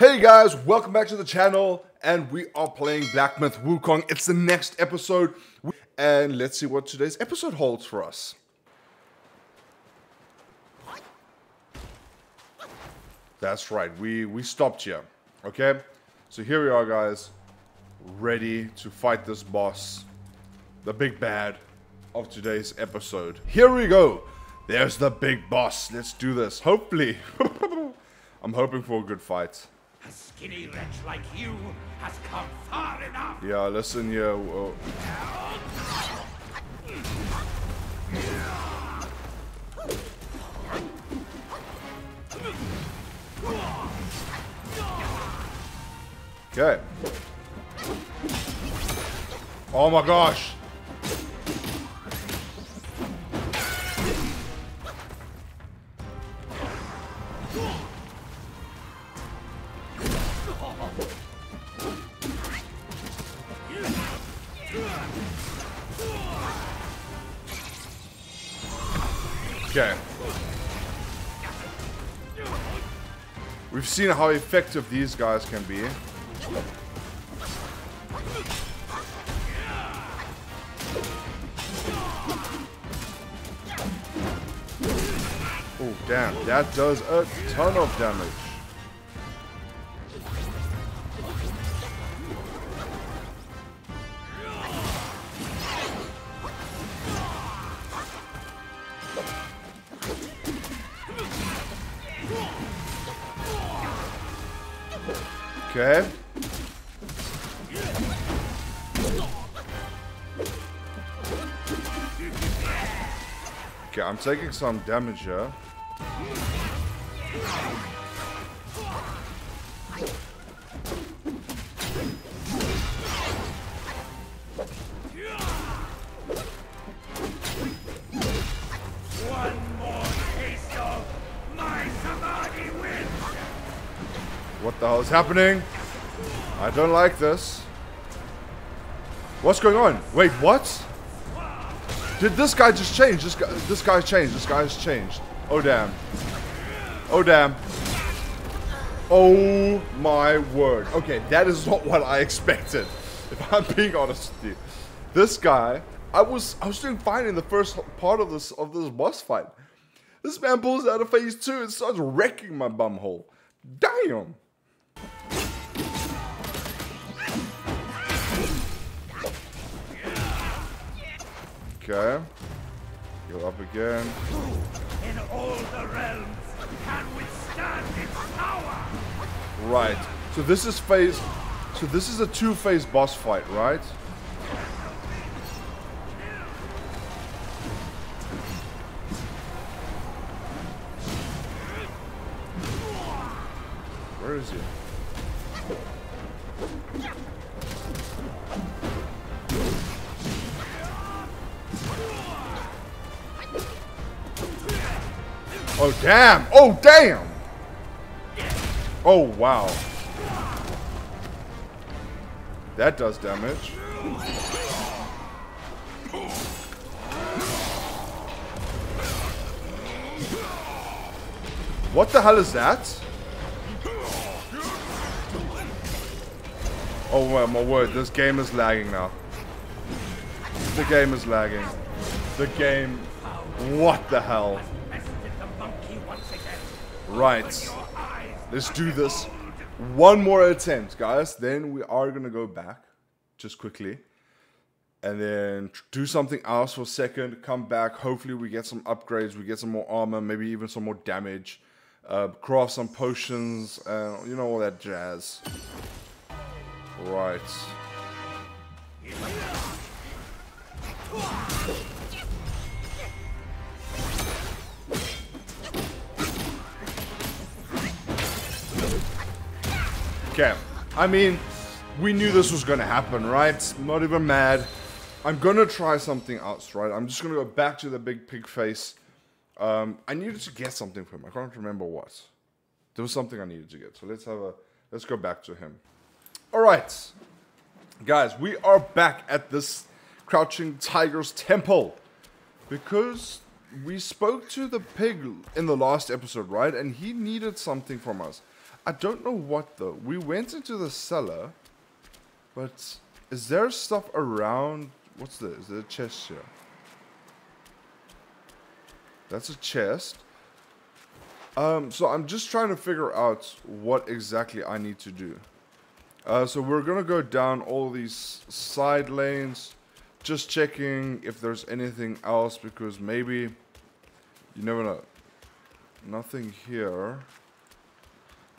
Hey guys, welcome back to the channel, and we are playing Black Myth Wukong. It's the next episode, and let's see what today's episode holds for us. That's right, we, we stopped here, okay? So here we are, guys, ready to fight this boss, the big bad of today's episode. Here we go. There's the big boss. Let's do this. Hopefully. I'm hoping for a good fight. A skinny wretch like you has come far enough. Yeah, listen here. uh, Okay. Oh my gosh. Seen how effective these guys can be. Oh, damn. That does a ton of damage. Taking some damage here. What the hell is happening? I don't like this. What's going on? Wait, what? Did this guy just change? This guy, this guy's changed. This guy's changed. Oh damn. Oh damn. Oh my word. Okay, that is not what I expected. If I'm being honest with you, this guy, I was I was doing fine in the first part of this of this boss fight. This man pulls out of phase two and starts wrecking my bumhole. Damn. Okay. Go up again. In all the realms can withstand its power. Right. So this is phase. So this is a two-phase boss fight, right? Where is he? Oh damn! Oh damn! Oh wow. That does damage. What the hell is that? Oh my, word, this game is lagging now. The game is lagging. The game... What the hell? Right. Let's do this. One more attempt, guys. Then we are gonna go back, just quickly, and then do something else for a second. Come back. Hopefully, we get some upgrades. We get some more armor, maybe even some more damage. Uh, craft some potions. Uh, you know all that jazz. Right. Okay. I mean, we knew this was gonna happen, right? Not even mad. I'm gonna try something else, right? I'm just gonna go back to the big pig face. Um, I needed to get something from him. I can't remember what. There was something I needed to get. So let's have a let's go back to him. All right, guys, we are back at this Crouching Tiger's temple because we spoke to the pig in the last episode, right? And he needed something from us. I don't know what though. We went into the cellar, but is there stuff around? What's this? Is there a chest here? That's a chest. Um, so I'm just trying to figure out what exactly I need to do. Uh, so we're gonna go down all these side lanes, just checking if there's anything else because maybe you never know. Nothing here.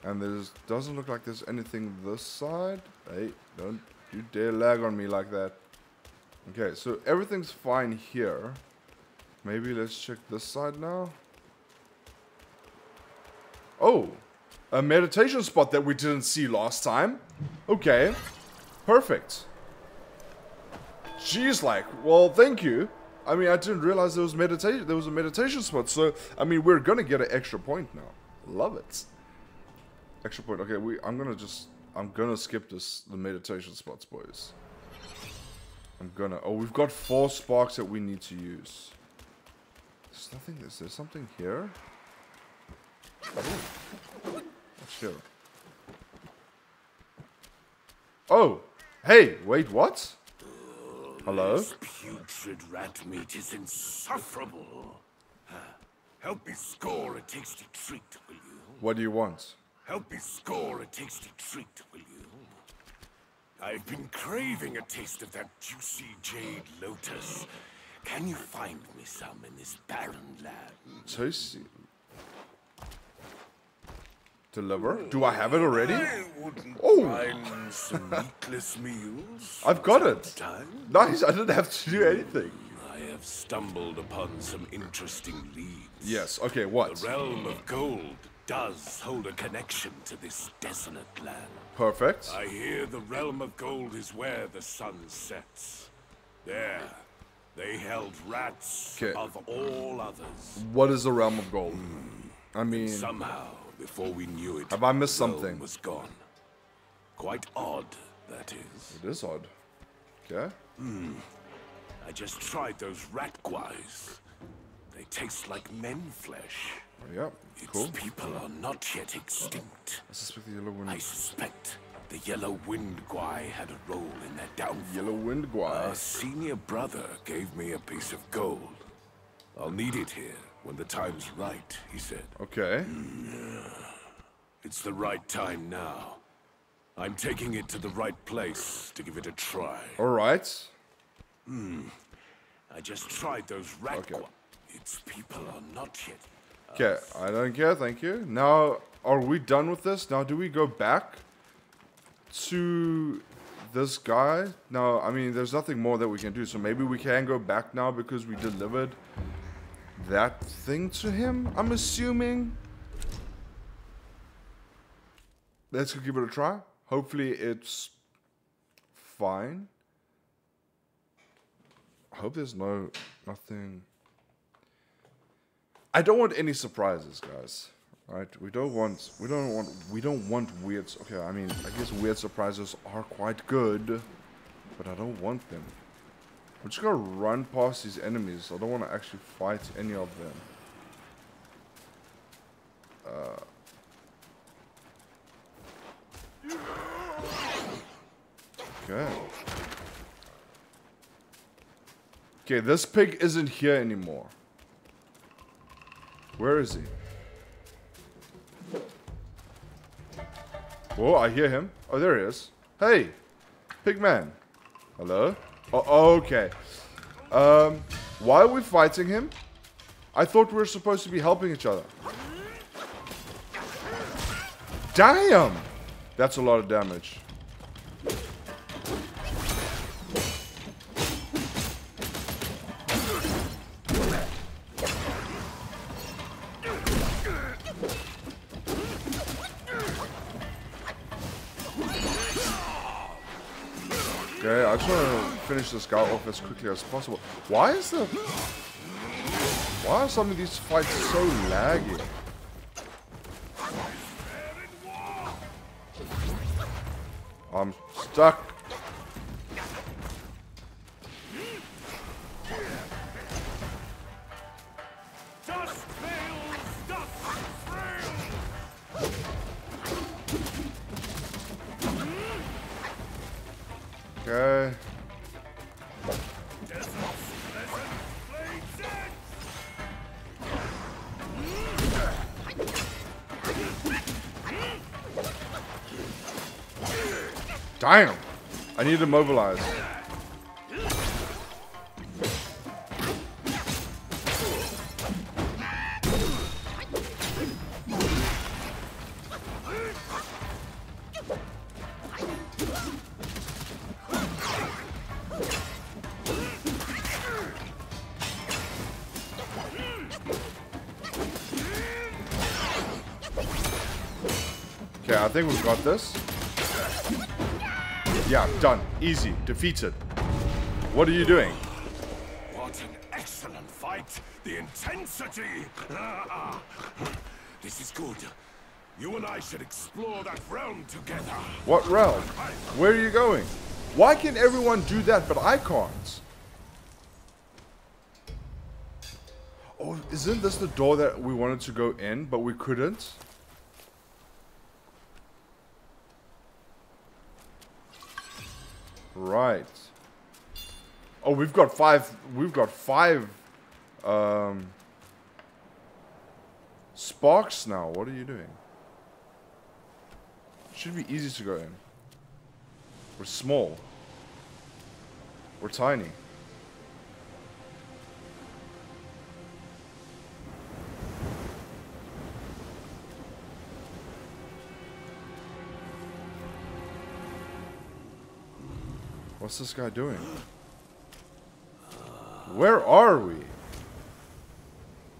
And there's doesn't look like there's anything this side. Hey, don't you dare lag on me like that. Okay, so everything's fine here. Maybe let's check this side now. Oh, a meditation spot that we didn't see last time. Okay, perfect. She's like, well, thank you. I mean, I didn't realize there was meditation. There was a meditation spot. So, I mean, we're gonna get an extra point now. Love it. Extra point. Okay, we. I'm gonna just. I'm gonna skip this. The meditation spots, boys. I'm gonna. Oh, we've got four sparks that we need to use. There's nothing. Is there something here? Oh, what's here? Oh, hey, wait, what? Hello? This putrid rat meat is insufferable. Help me score a tasty treat, will you? What do you want? Help me score a tasty treat, will you? I've been craving a taste of that juicy jade lotus. Can you find me some in this barren land? Tasty. Deliver? Do I have it already? I Oh. some meatless meals. I've got it. Time. Nice, I didn't have to do anything. I have stumbled upon some interesting leads. Yes, okay, what? The realm of gold does hold a connection to this desolate land. Perfect. I hear the realm of gold is where the sun sets. There, they held rats 'Kay. of all others. What is the realm of gold? Hmm. I mean, Somehow, before we knew it, Have I missed something? was gone. Quite odd, that is. it is odd. Okay. Hmm. I just tried those rat guys. They taste like men flesh. Yeah, Its people are not yet extinct. I suspect the yellow wind. I suspect the Yellow Wind Guai had a role in their downfall. Yellow wind guai. senior brother gave me a piece of gold. I'll need it here when the time's right, he said. Okay. It's the right time now. I'm taking it to the right place to give it a try. All right. Hmm. I just tried those rat Okay. Its people are not yet. Okay, I don't care, thank you. Now, are we done with this? Now, do we go back to this guy? Now, I mean, there's nothing more that we can do. So maybe we can go back now because we delivered that thing to him, I'm assuming. Let's give it a try. Hopefully, it's fine. I hope there's no nothing. I don't want any surprises, guys. Right? We don't want we don't want we don't want weird okay, I mean I guess weird surprises are quite good, but I don't want them. I'm just gonna run past these enemies. I don't wanna actually fight any of them. Uh Okay. Okay, this pig isn't here anymore. Where is he? Whoa, I hear him. Oh, there he is. Hey, Pigman. Hello? Oh, okay. Um, why are we fighting him? I thought we were supposed to be helping each other. Damn! That's a lot of damage. finish this guy off as quickly as possible. Why is the... Why are some of these fights so laggy? I'm stuck. Okay. Damn! I need to mobilize. Okay, I think we've got this. Yeah, done. Easy. Defeated. What are you doing? What an excellent fight! The intensity! this is good. You and I should explore that realm together. What realm? Where are you going? Why can everyone do that but I can't? Oh, isn't this the door that we wanted to go in but we couldn't? Right. Oh, we've got five. We've got five. Um, sparks now. What are you doing? Should be easy to go in. We're small. We're tiny. What's this guy doing? Where are we?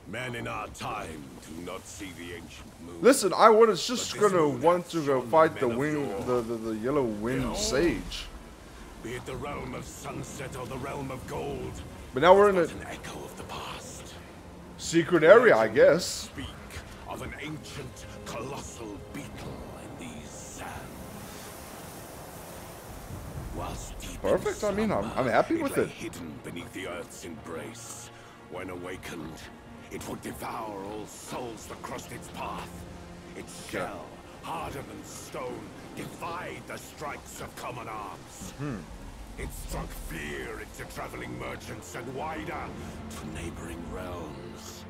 Men in our time do not see the ancient moon. Listen, I was just gonna want to go fight the wing, the, the, the yellow wind sage. Be it the realm of sunset or the realm of gold. But now we're in a an echo of the past. secret area, I guess. Speak of an ancient, colossal beetle in these sands. Whilst deep in Perfect, I mean, I'm- I'm happy with it. Hidden beneath the earth's embrace, when awakened, it would devour all souls that crossed its path. Its shell, harder than stone, defied the strikes of common arms. Hmm. It struck fear into traveling merchants and wider to neighboring realms.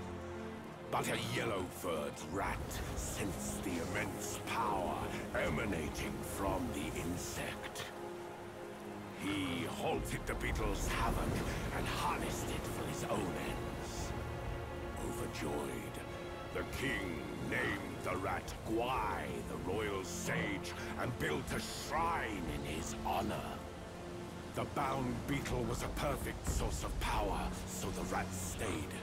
But a yellow-furred rat sensed the immense power emanating from the insect. He halted the beetle's havoc and harnessed it for his own ends. Overjoyed, the king named the rat Gwai, the royal sage, and built a shrine in his honor. The bound beetle was a perfect source of power, so the rat stayed.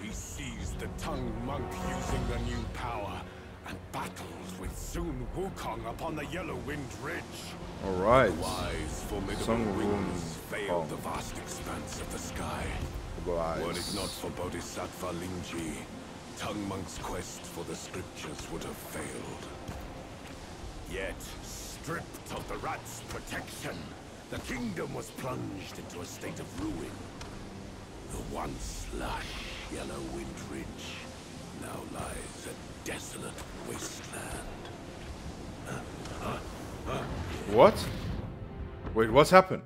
He seized the Tang Monk using the new power, and battled with Sun Wukong upon the Yellow Wind Ridge. Alright. Wise, formidable Sun wings veiled the vast expanse of the sky. Were it not for Bodhisattva Lingji, Tang Monk's quest for the scriptures would have failed. Yet, stripped of the rat's protection, the kingdom was plunged into a state of ruin. The once lush Yellow Wind Ridge now lies a desolate. What? Wait, what's happened?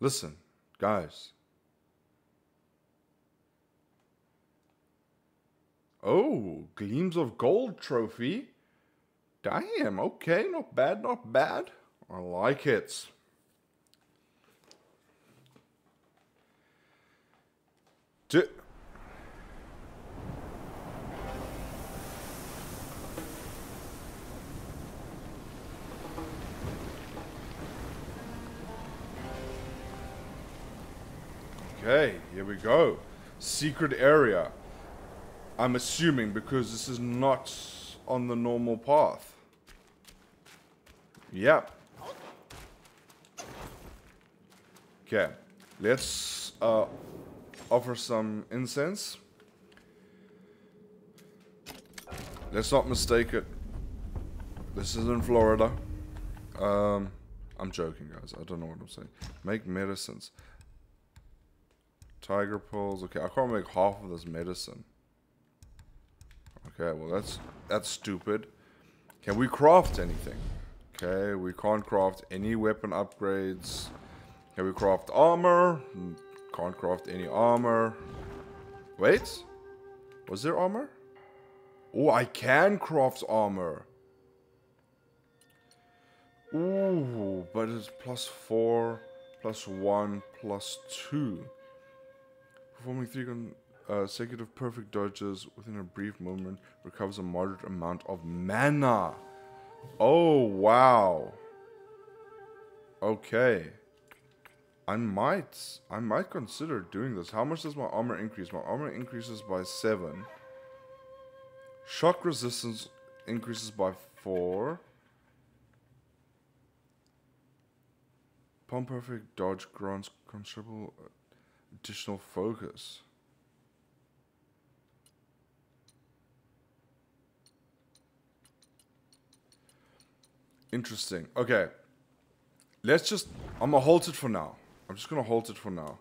Listen, guys. Oh, Gleams of Gold trophy. Damn, okay, not bad, not bad. I like it. D- Okay, here we go. Secret area. I'm assuming because this is not on the normal path. Yep. Okay, let's uh, offer some incense. Let's not mistake it. This is in Florida. Um, I'm joking, guys. I don't know what I'm saying. Make medicines. Tiger pills. Okay, I can't make half of this medicine. Okay, well that's that's stupid. Can we craft anything? Okay, we can't craft any weapon upgrades. Can we craft armor? Mm, Can't craft any armor. Wait. Was there armor? Oh, I can craft armor. Ooh, but it's plus four, plus one, plus two. Performing three uh, consecutive perfect dodges within a brief moment recovers a moderate amount of mana. Oh, wow. Okay. I might, I might consider doing this. How much does my armor increase? My armor increases by seven. Shock resistance increases by four. Pump perfect dodge grants considerable additional focus. Interesting. Okay. Let's just I'm gonna halt it for now. I'm just gonna halt it for now.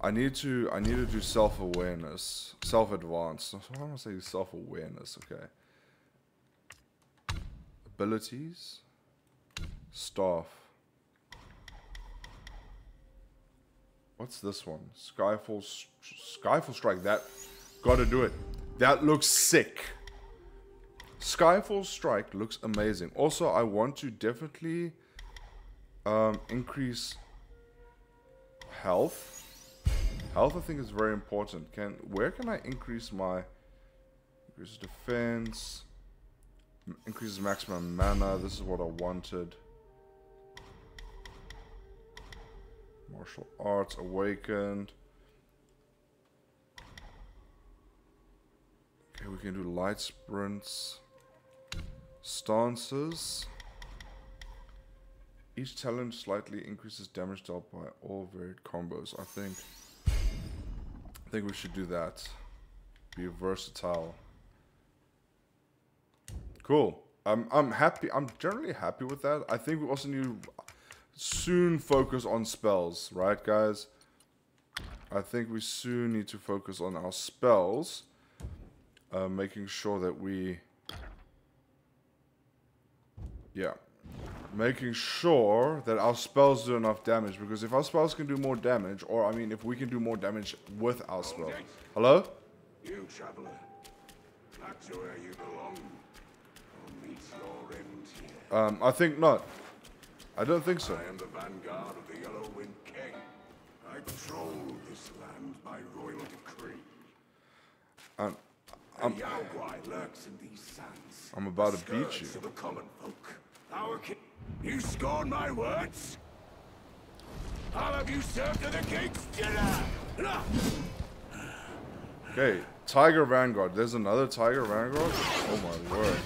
I need to I need to do self-awareness. Self-advance. Why am I saying self-awareness? Okay. Abilities. Staff. What's this one? Skyfall Skyfall Strike. That gotta do it. That looks sick. Skyfall Strike looks amazing. Also, I want to definitely um, increase health. Health, I think, is very important. Can where can I increase my increase defense? Increases maximum mana. This is what I wanted. Martial arts awakened. Okay, we can do light sprints. Stances. Each challenge slightly increases damage dealt by all varied combos. I think I think we should do that. Be versatile. Cool. I'm I'm happy. I'm generally happy with that. I think we also need soon focus on spells, right guys? I think we soon need to focus on our spells. Uh, making sure that we yeah. Making sure that our spells do enough damage. Because if our spells can do more damage, or I mean, if we can do more damage with our spell. Hello? You, traveler. Back to where you belong. Or meet your end here. Um, I think not. I don't think so. I am the vanguard of the Yellow Wind King. I patrol this land by royal decree. A Yaoguai lurks in these sands. I'm about to beat you. To the common folk. Our king. You scorn my words? I'll have you served to the king's dinner. Okay, Tiger Vanguard. There's another Tiger Vanguard? Oh my word.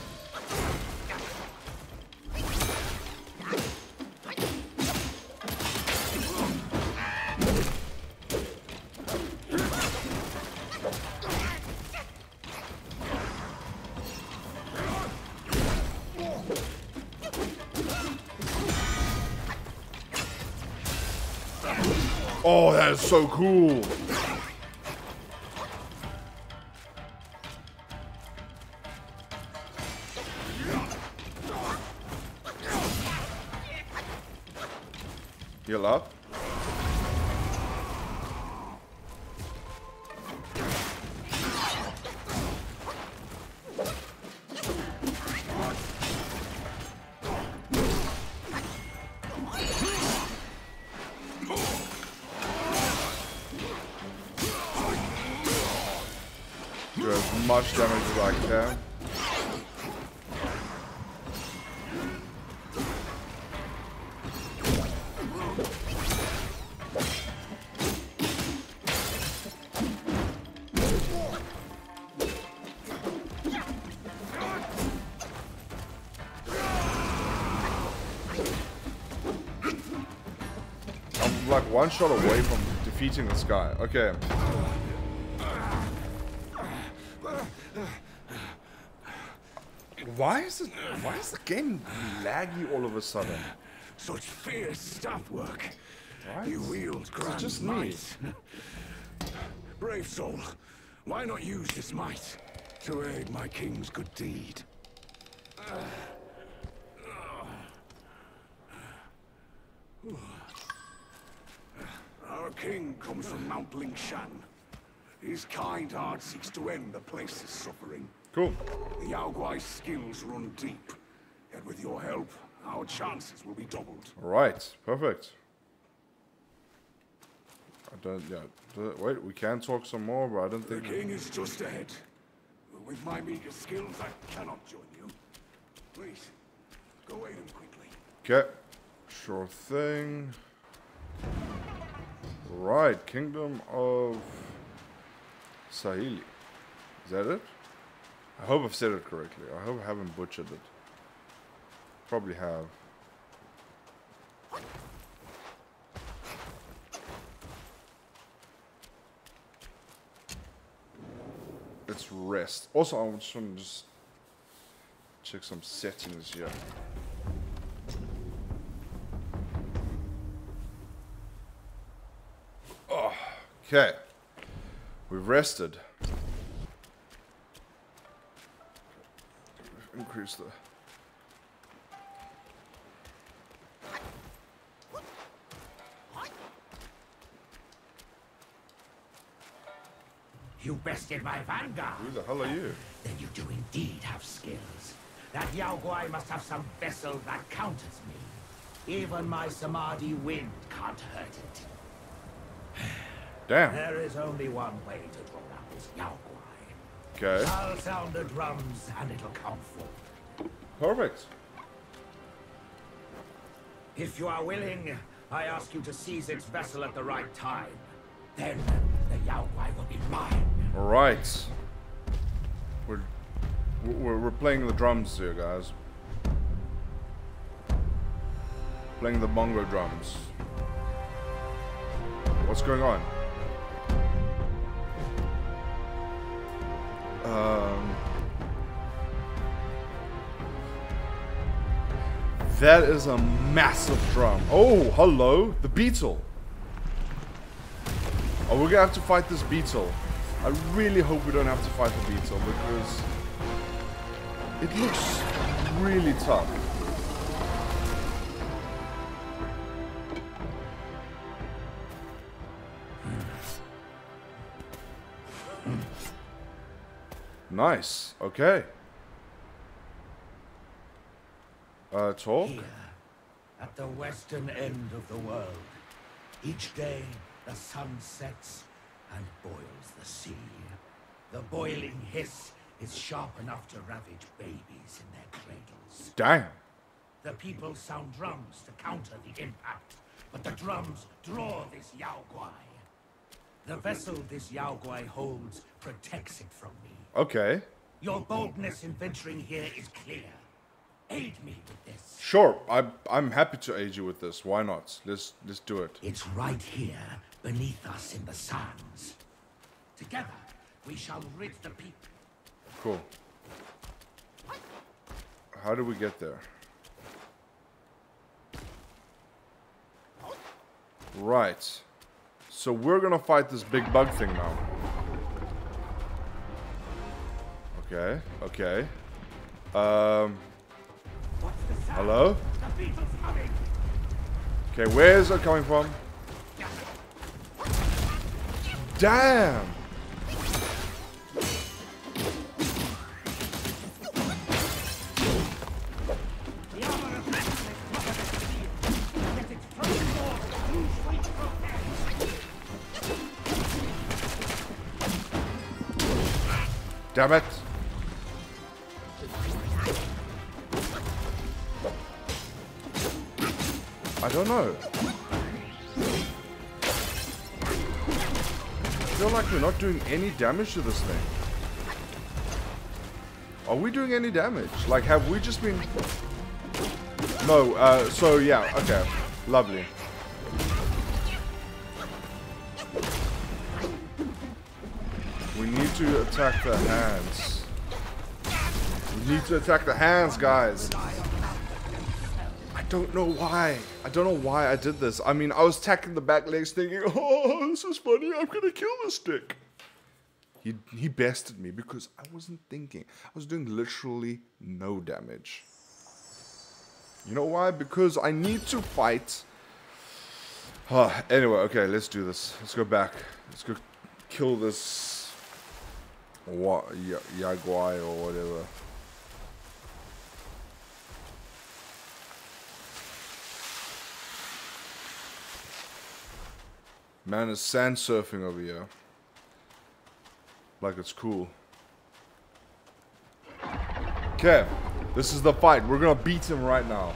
So cool. Much damage. I'm like one shot away from defeating this guy. Okay. Why is it? Why is the game laggy all of a sudden? Such fierce staff work. Right? You wield grand just me. might. Brave soul, why not use this might to aid my king's good deed? Our king comes from Mount Lingshan. His kind heart seeks to end the place's suffering. Cool. The Yao Guai's skills run deep. Yet with your help, our chances will be doubled. Right, Perfect. I don't. Yeah. Wait. We can talk some more, but I don't The think. The king is just ahead. With my meager skills, I cannot join you. Please, go aid him quickly. Okay. Sure thing. Right. Kingdom of Sahili. Is that it? I hope I've said it correctly. I hope I haven't butchered it. Probably have. Let's rest. Also, I just want to just check some settings here. Ah, okay. We've rested. Increase the. You bested my vanguard. Who the hell are you? Then you do indeed have skills. That Yao Guai must have some vessel that counters me. Even my Samadhi wind can't hurt it. Damn. There is only one way to draw out this Yao Guai. Okay. I'll sound the drums and it'll come forth. Perfect. If you are willing, I ask you to seize its vessel at the right time. Then the Yao Guai will be mine. All right. We're, we're we're playing the drums here, guys. Playing the bongo drums. What's going on? Um. That is a massive drum. Oh, hello, the beetle. Oh, we're gonna have to fight this beetle. I really hope we don't have to fight the beetle because it looks really tough. Nice. Okay. Uh, talk. Here, at the western end of the world, each day the sun sets and boils the sea. The boiling hiss is sharp enough to ravage babies in their cradles. Damn. The people sound drums to counter the impact, but the drums draw this Yao Guai. The vessel this Yao Guai holds protects it from me. Okay. Your boldness in venturing here is clear. Aid me with this. Sure. I I'm happy to aid you with this. Why not? Let's let's do it. It's right here, beneath us in the sands. Together, we shall rid the people. Cool. How do we get there? Right. So we're gonna fight this big bug thing now. Okay, okay. Um, hello? Okay, where is it coming from? Damn! The armor don't know. I feel like we're not doing any damage to this thing. Are we doing any damage? Like, have we just been... No, uh, so yeah, okay. Lovely. We need to attack the hands. We need to attack the hands, guys. I don't know why. I don't know why I did this. I mean, I was attacking the back legs thinking, oh, this is funny. I'm going to kill this stick. He, he bested me because I wasn't thinking. I was doing literally no damage. You know why? Because I need to fight Uh, anyway, okay, let's do this. Let's go back. Let's go kill this ya- Yaguai or whatever. Man is sand surfing over here. Like it's cool. Okay, this is the fight. We're gonna beat him right now.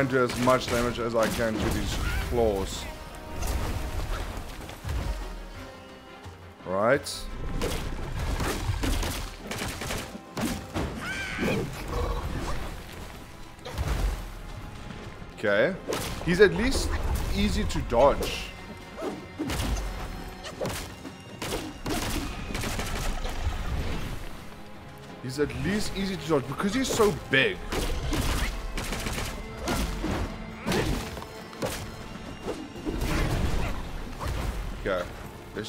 Trying to do as much damage as I can to these claws. Right. Okay. He's at least easy to dodge. He's at least easy to dodge because he's so big.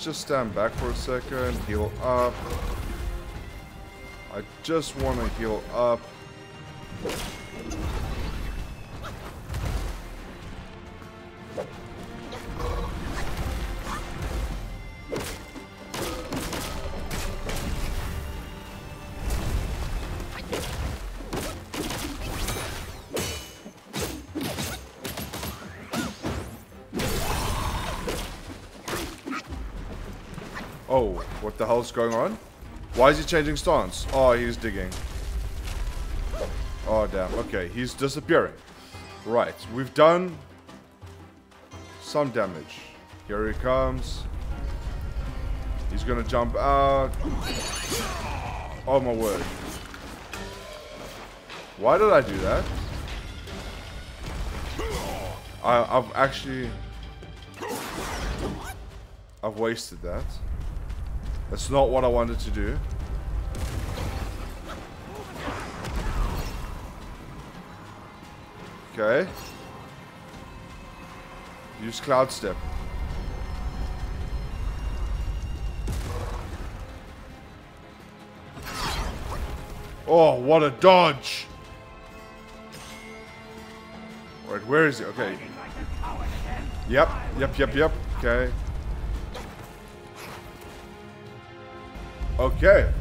Just stand back for a second, heal up. I just want to heal up. What the hell's going on? Why is he changing stance? Oh, he's digging. Oh, damn. Okay, he's disappearing. Right, we've done some damage. Here he comes. He's gonna jump out. Oh, my word. Why did I do that? I, I've actually... I've wasted that. That's not what I wanted to do. Okay. Use Cloud Step. Oh, what a dodge! Right, where is he? Okay. Yep, yep, yep, yep. Okay. Okay.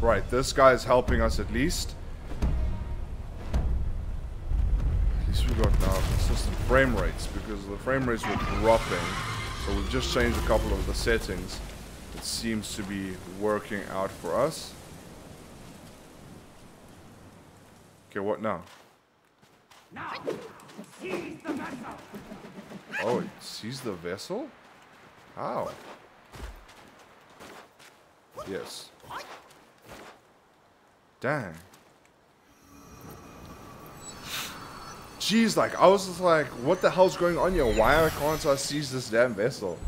Right, this guy is helping us at least. At least we got uh, now consistent frame rates because the frame rates were dropping. So we've just changed a couple of the settings. It seems to be working out for us. Okay, what now? Now! Seize the vessel! Oh, sees the vessel? How? Yes. Dang. Jeez, like, I was just like, what the hell's going on here? Why can't I seize this damn vessel?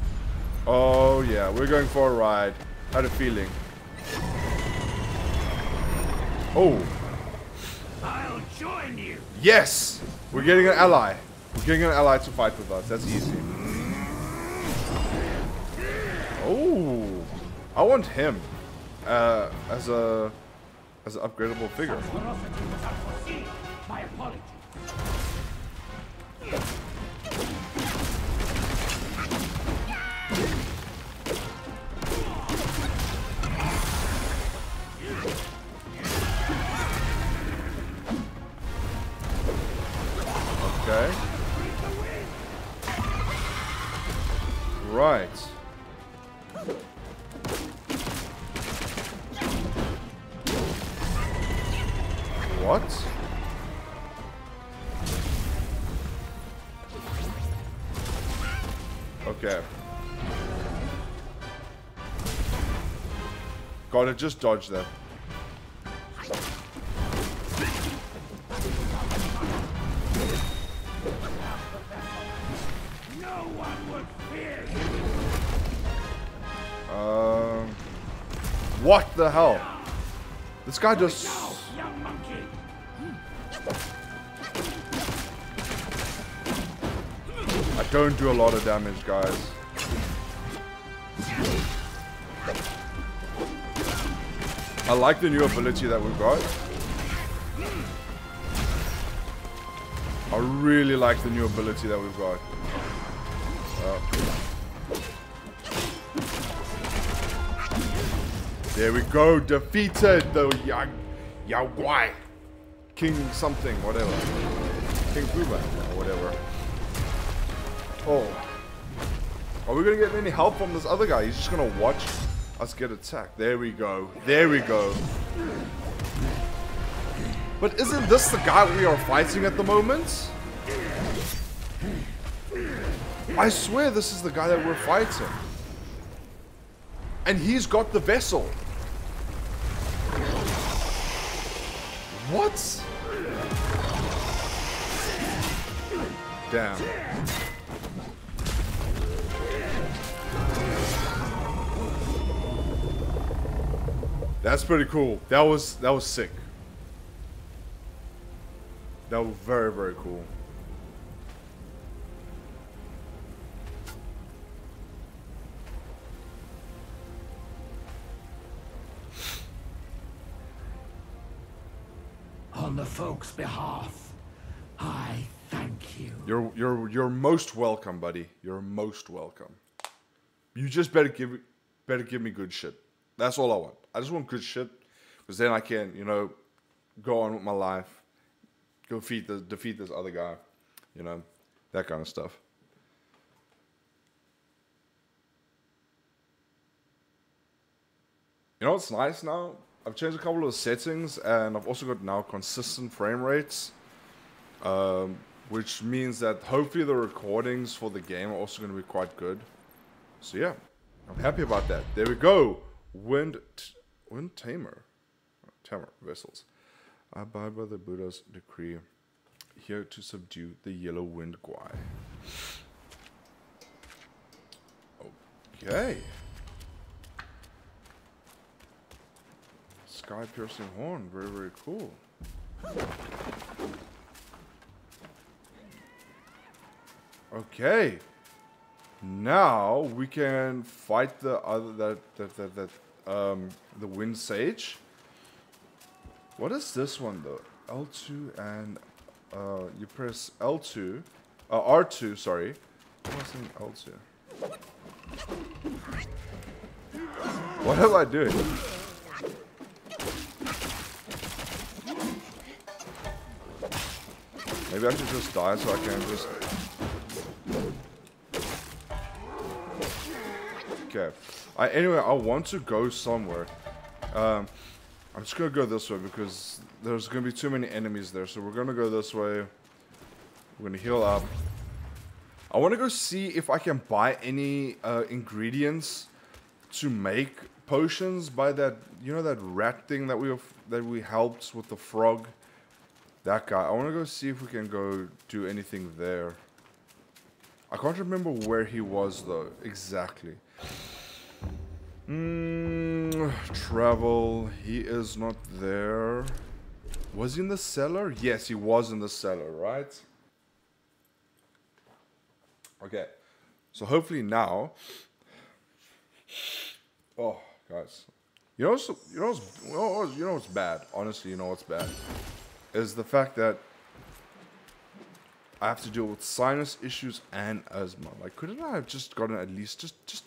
Oh, yeah, we're going for a ride. Had a feeling. Oh, I'll join you! yes! We're getting an ally. We're getting an ally to fight with us. That's easy. Oh, I want him uh, as a as an upgradable figure. Okay. Right. Gotta just dodge them. Um, what the hell? This guy just... I don't do a lot of damage, guys. I like the new ability that we've got. I really like the new ability that we've got. Uh, there we go, defeated the Guai. King something, whatever. King Puma, or whatever. Oh. Are we gonna get any help from this other guy? He's just gonna watch us get attacked. There we go. There we go. But isn't this the guy we are fighting at the moment? I swear this is the guy that we're fighting. And he's got the vessel. What? Damn. That's pretty cool. That was that was sick. That was very very cool. On the folks' behalf, I thank you. You're you're you're most welcome, buddy. You're most welcome. You just better give better give me good shit. That's all I want. I just want good shit, because then I can you know go on with my life, go defeat the defeat this other guy, you know, that kind of stuff. You know what's nice now? I've changed a couple of settings, and I've also got now consistent frame rates um, which means that hopefully the recordings for the game are also going to be quite good. So yeah, I'm happy about that. There we go. Wind, wind tamer, tamer vessels. I abide by the Buddha's decree, here to subdue the yellow wind guai. Okay. Sky piercing horn, very very cool. Okay. Now we can fight the other that that that, that um the wind sage. What is this one though? L2 and uh you press L2 uh R2 sorry. I was saying L2. What am I doing? Maybe I should just die so I can just Okay. I, anyway, I want to go somewhere. Um, I'm just gonna go this way because there's gonna be too many enemies there. So we're gonna go this way. We're gonna heal up. I want to go see if I can buy any uh, ingredients to make potions by that, you know, that rat thing that we that we helped with the frog. That guy. I want to go see if we can go do anything there. I can't remember where he was though exactly. Mm, travel. He is not there. Was he in the cellar? Yes, he was in the cellar, right? Okay. So hopefully now. Oh, guys. You know, what's, you know, what's, you know, what's- bad. Honestly, you know what's bad is the fact that I have to deal with sinus issues and asthma. Like, couldn't I have just gotten at least just just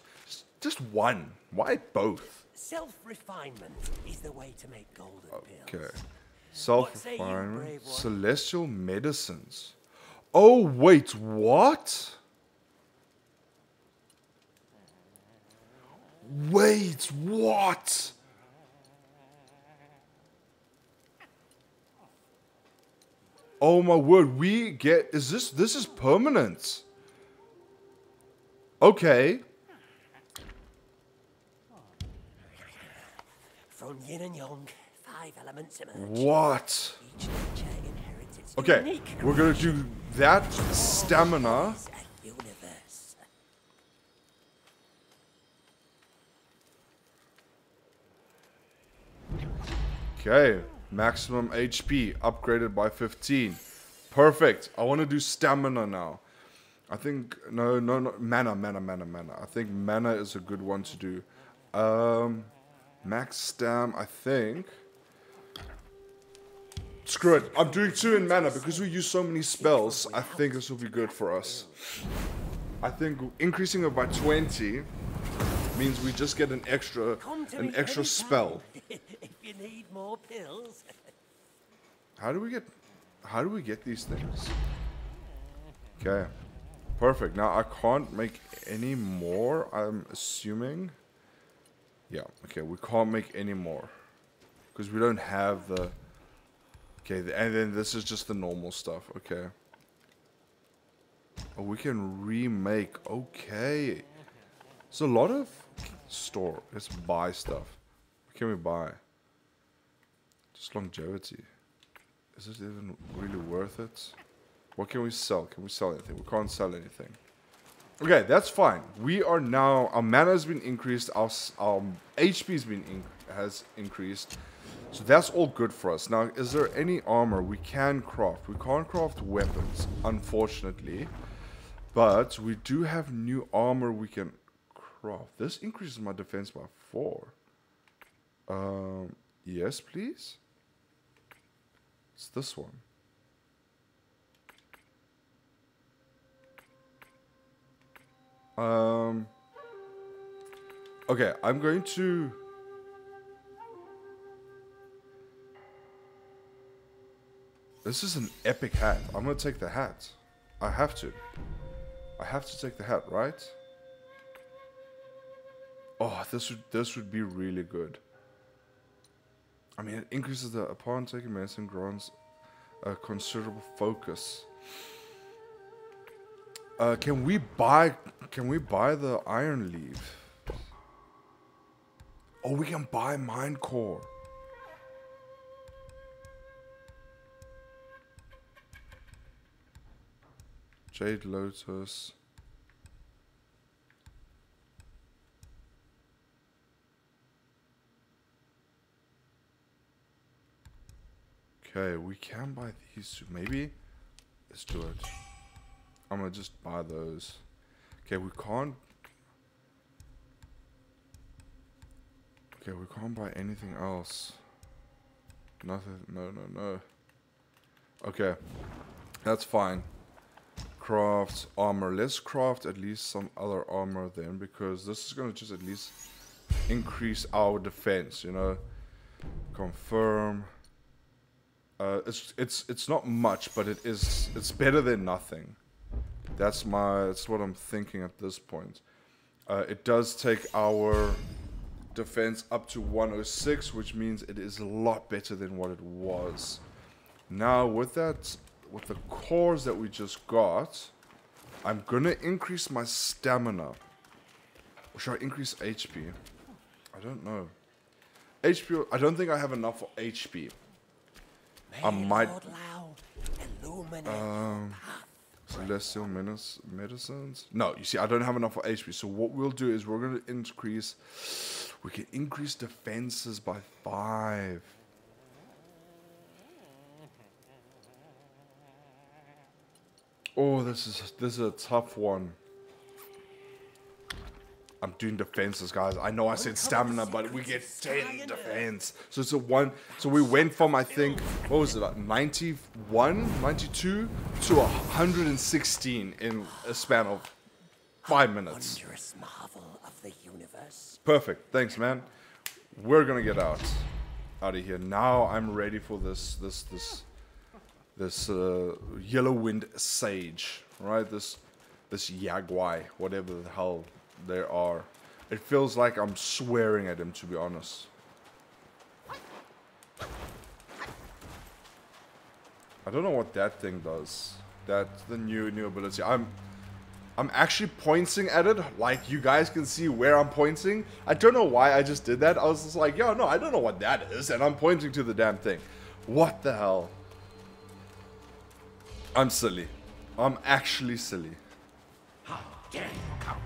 just, one? Why both? Self-refinement is the way to make golden Okay. pills. Self-refinement. celestial medicines. Oh wait, what? Wait, what? Oh my word, we get is this this is permanent. Okay. From yin and yang, five elements emerge. What? Each nature inherits its Okay, we're gonna do that stamina. It's a universe. Okay, maximum HP upgraded by 15. Perfect. I want to do stamina now. I think no, no, no, mana, mana, mana, mana. I think mana is a good one to do. Um, max stam. I think. Screw it. I'm doing two in mana because we use so many spells. I think this will be good for us. I think increasing it by 20 means we just get an extra, an extra spell. if you need more pills. How do we get how do we get these things? Okay. Perfect. Now I can't make any more, I'm assuming. Yeah, okay, we can't make any more. Because we don't have the Okay, th- and then this is just the normal stuff, okay. Oh, we can remake. Okay. It's a lot of store. Let's buy stuff. What can we buy? Just longevity. Is it even really worth it? What can we sell? Can we sell anything? We can't sell anything. Okay, that's fine. We are now our mana has been increased. Our our HP has been in, has increased. So that's all good for us. Now, is there any armor we can craft? We can't craft weapons, unfortunately. But we do have new armor we can craft. This increases my defense by four. Um, yes, please. It's this one. Um. Okay, I'm going to. This is an epic hat. I'm gonna take the hat. I have to. I have to take the hat, right? Oh, this would this would be really good. I mean, it increases the upon taking medicine grants a considerable focus. Uh, can we buy? Can we buy the iron leaf? Oh, we can buy mind core. Jade Lotus. Okay, we can buy these two. Maybe let's do it. I'm gonna just buy those. Okay, we can't. Okay, we can't buy anything else. Nothing. No, no, no. Okay, that's fine. Craft armor. Let's craft at least some other armor then, because this is gonna just at least increase our defense. You know. Confirm. Uh, it's it's it's not much, but it is it's better than nothing. That's my that's what I'm thinking at this point. Uh, it does take our defense up to 106, which means it is a lot better than what it was. Now with that, with the cores that we just got, I'm gonna increase my stamina. Or should I increase HP? I don't know. HP. I don't think I have enough for HP. I might- Um. Celestial medicines? No, you see, I don't have enough for HP. So what we'll do is we're going to increase... We can increase defenses by five. Oh, this is this is a tough one. I'm doing defenses, guys. I know I said stamina, but we get 10 defense. So it's a one. So we went from, I think, what was it, like 91, 92 to 116 in a span of five minutes. Wondrous marvel of the universe. Perfect. Thanks, man. We're gonna get out, out of here. Now I'm ready for this, this, this, this uh, yellow wind sage, right? This, this Yagwai, whatever the hell there are. It feels like I'm swearing at him, to be honest. I don't know what that thing does. That's the new new ability. I'm I'm actually pointing at it, like you guys can see where I'm pointing. I don't know why I just did that. I was just like, yo, no, I don't know what that is, and I'm pointing to the damn thing. What the hell? I'm silly. I'm actually silly. How dare you come?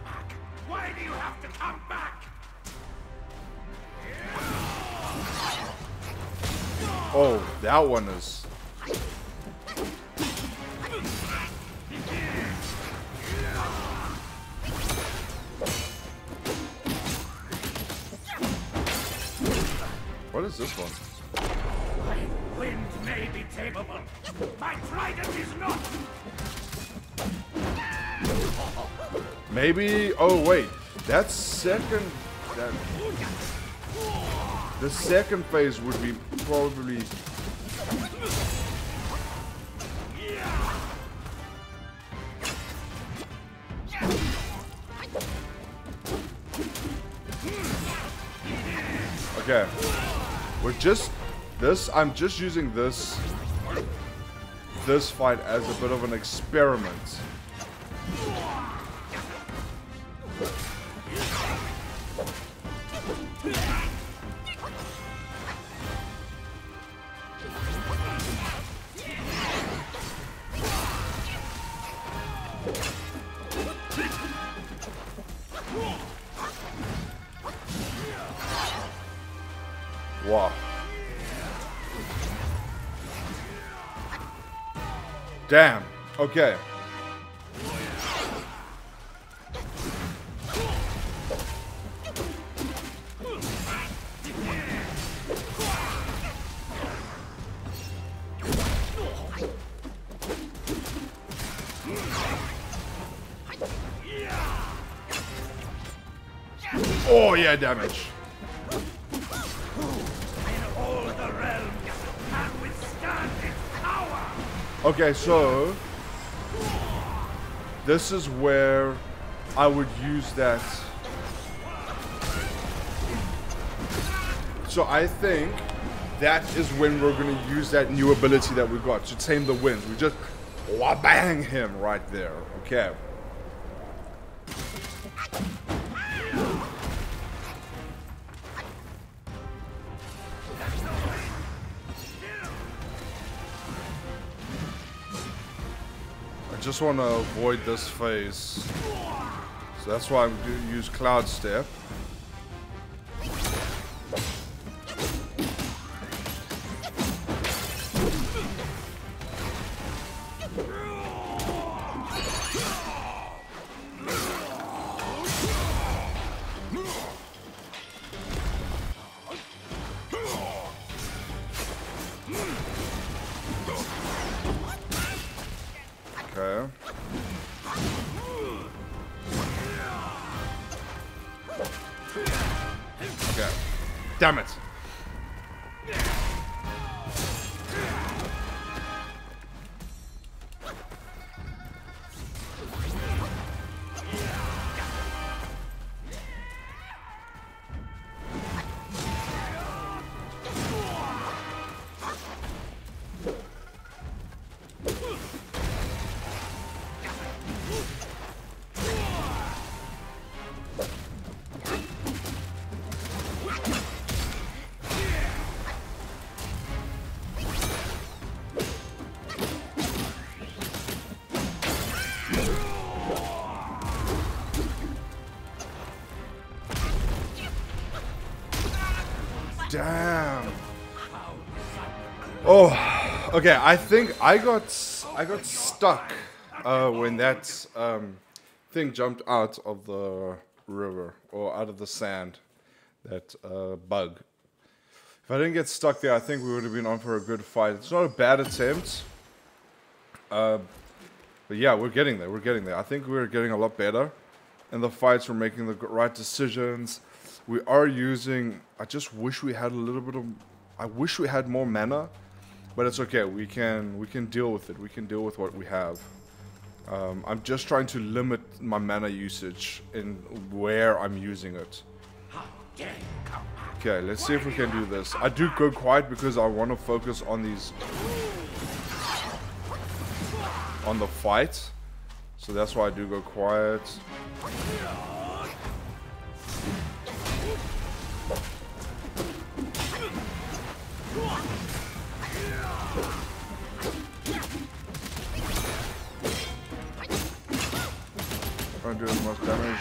Why do you have to come back? Oh, that one is. What is this one? My wind may be tameable. My trident is not. Maybe. Oh wait, that second. That. The second phase would be probably. Okay. We're just this I'm just using this this fight as a bit of an experiment. Damn. Okay. Oh yeah, damage. Okay, so this is where I would use that. So I think that is when we're gonna use that new ability that we got to tame the winds. We just bang him right there. Okay. Just want to avoid this phase. So that's why I'm going to use Cloud Step. Okay. I think I got I got stuck uh, when that um, thing jumped out of the river or out of the sand. That uh, bug. If I didn't get stuck there, I think we would have been on for a good fight. It's not a bad attempt. Uh, but yeah, we're getting there. We're getting there. I think we're getting a lot better in the fights. We're making the right decisions. We are using. I just wish we had a little bit of. I wish we had more mana, but it's okay. We can we can deal with it. We can deal with what we have. Um, I'm just trying to limit my mana usage in where I'm using it. Okay, let's see if we can do this. I do go quiet because I want to focus on these on the fight. So that's why I do go quiet. do as much damage.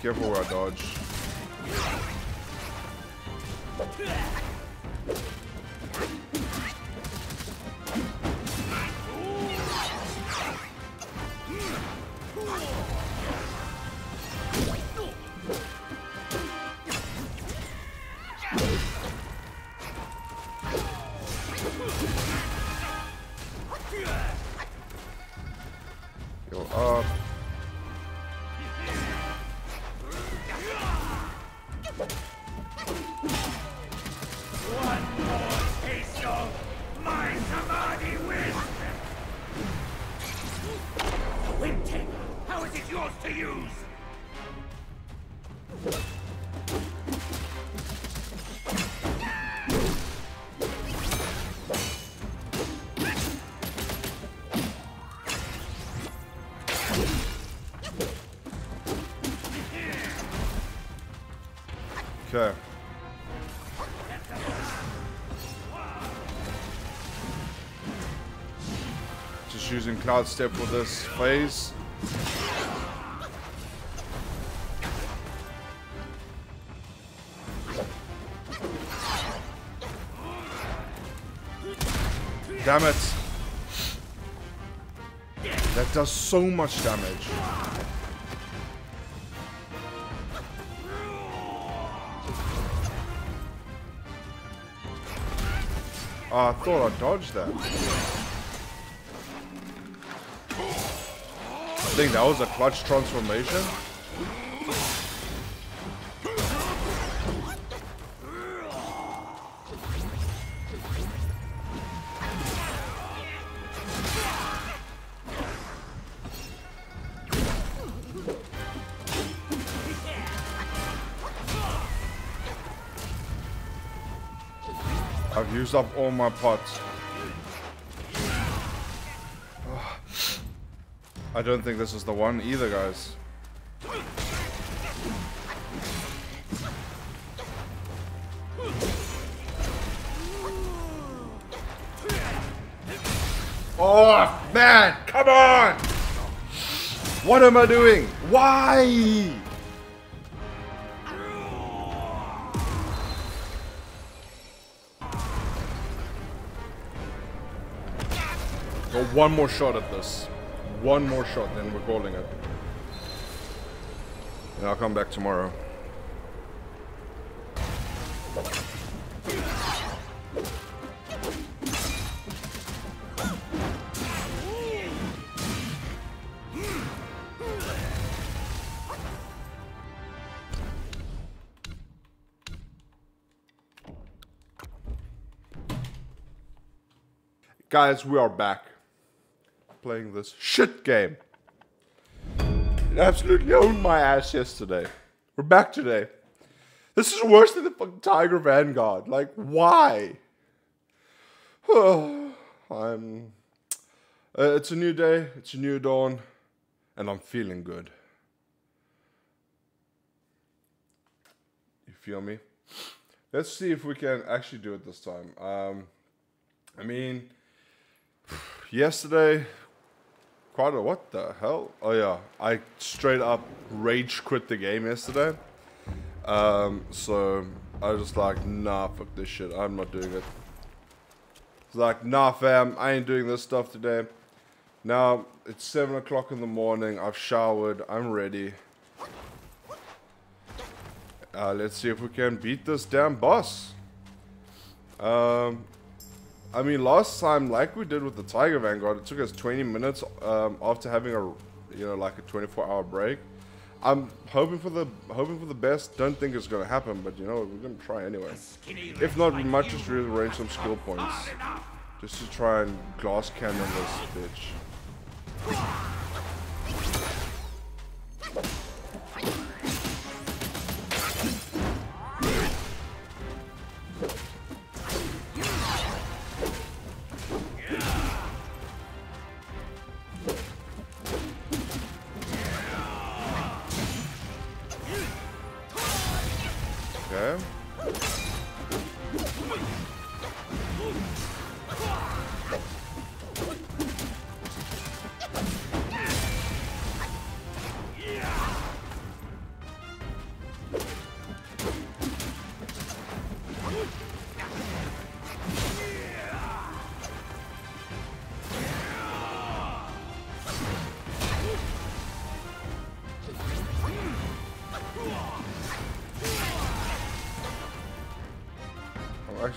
Careful where I dodge. Using Cloud Step for this phase. Damn it. That does so much damage. Oh, I thought I dodged that. Think that was a clutch transformation. I've used up all my pots. I don't think this is the one either, guys. Oh, man, come on! What am I doing? Why? Go one more shot at this. One more shot, then we're calling it. And I'll come back tomorrow. Guys, we are back. Playing this shit game. It absolutely owned my ass yesterday. We're back today. This is worse than the fucking Tiger Vanguard. Like, why? I'm. Uh, it's a new day. It's a new dawn, and I'm feeling good. You feel me? Let's see if we can actually do it this time. Um, I mean, yesterday, quite a what the hell? Oh yeah, I straight up rage quit the game yesterday. Um, so I was just like, nah, fuck this shit. I'm not doing it. It's like, nah, fam, I ain't doing this stuff today. Now it's seven o'clock in the morning. I've showered. I'm ready. Uh, let's see if we can beat this damn boss. Um, I mean, last time, like we did with the Tiger Vanguard, it took us 20 minutes um, after having a, you know, like a 24-hour break. I'm hoping for the hoping for the best. Don't think it's gonna happen, but you know we're gonna try anyway. If not, we might just rearrange some skill points just to try and glass cannon this bitch.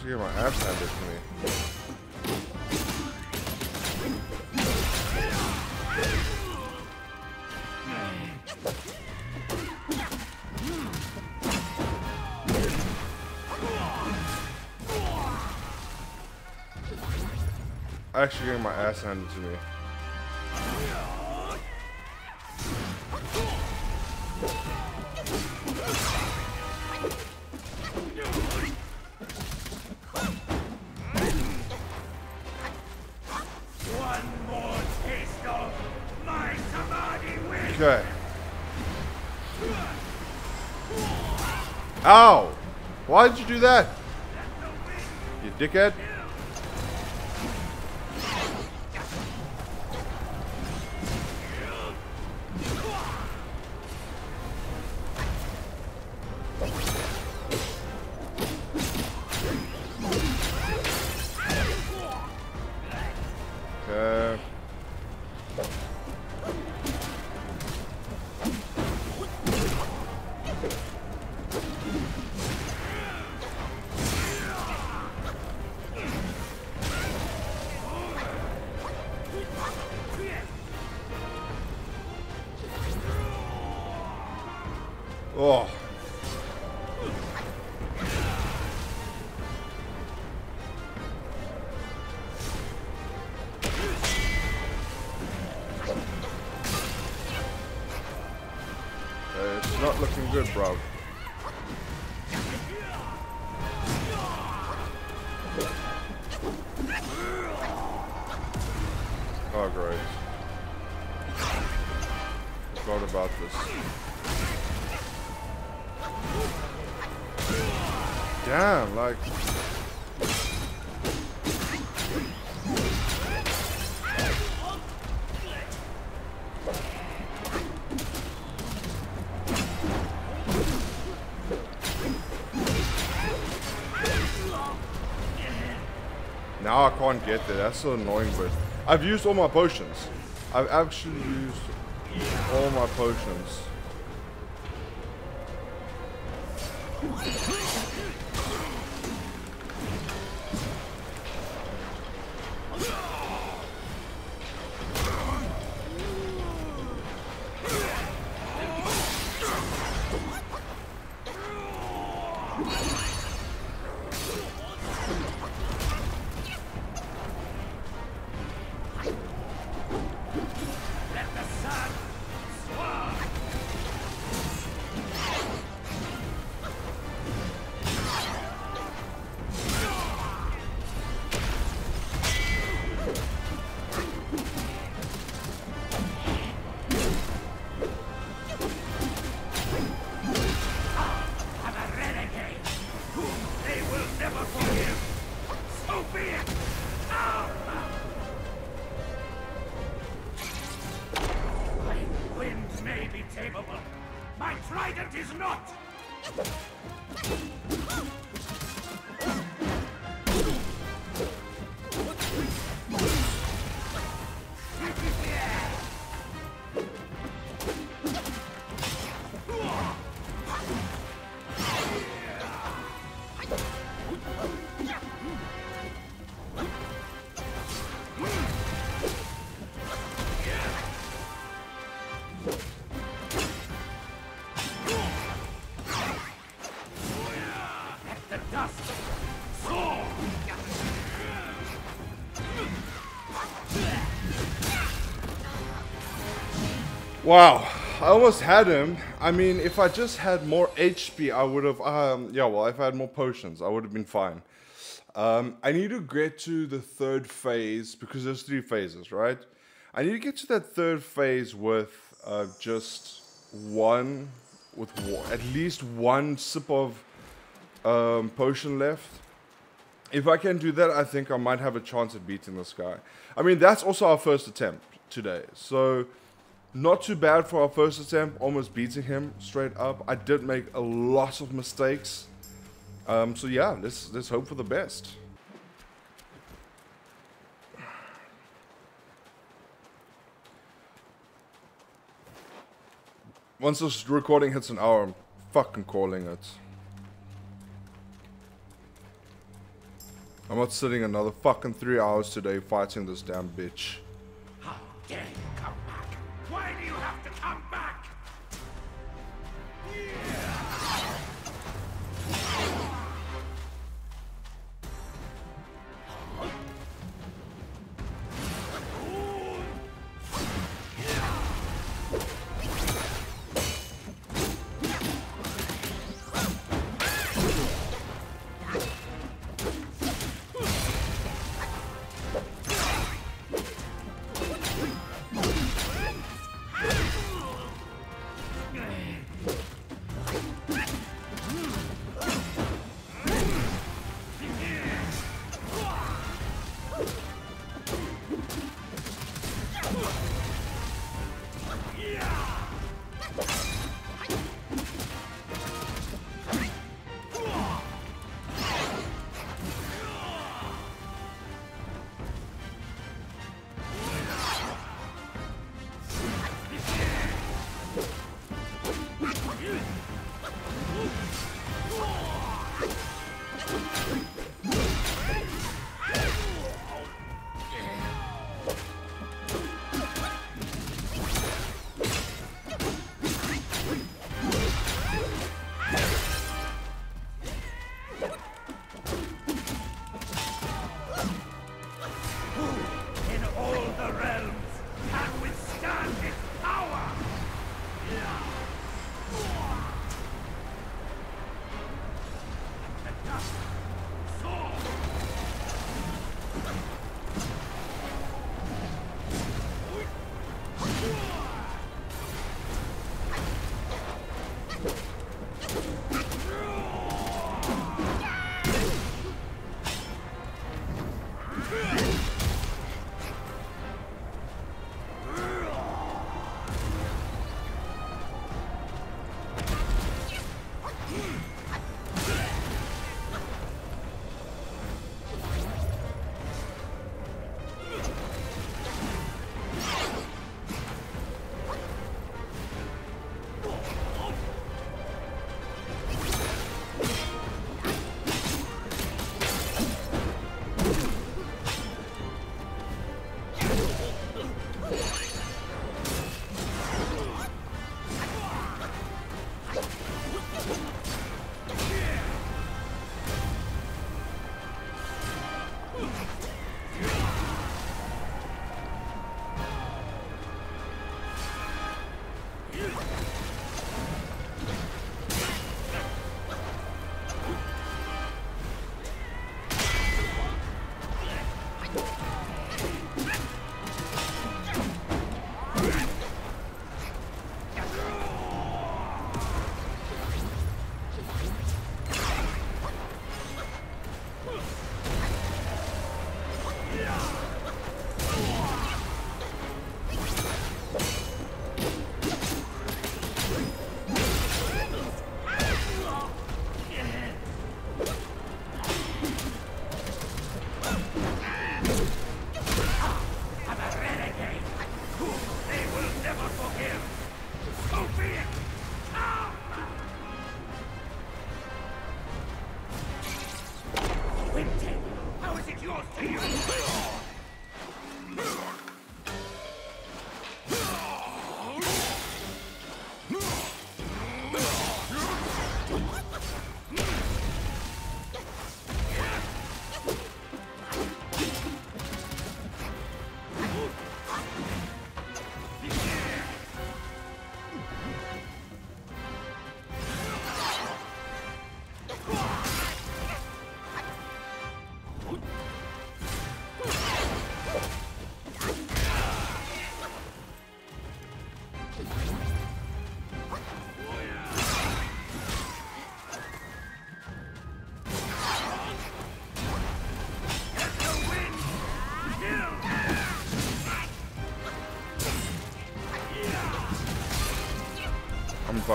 Actually get my ass handed to me. Actually getting my ass handed to me. Ow! Why did you do that? You dickhead. Not looking good, bro. Oh, great. Forgot about this. Damn, like. Get there. That's so annoying, but I've used all my potions. I've actually used all my potions. Wow, I almost had him. I mean, if I just had more HP, I would have. Um, yeah, well, if I had more potions, I would have been fine. Um, I need to get to the third phase because there's three phases, right? I need to get to that third phase with uh, just one, with at least one sip of um, potion left. If I can do that, I think I might have a chance at beating this guy. I mean, that's also our first attempt today. So, not too bad for our first attempt, almost beating him straight up. I did make a lot of mistakes. Um, so yeah, let's let's hope for the best. Once this recording hits an hour, I'm fucking calling it. I'm not sitting another fucking three hours today fighting this damn bitch. How dare you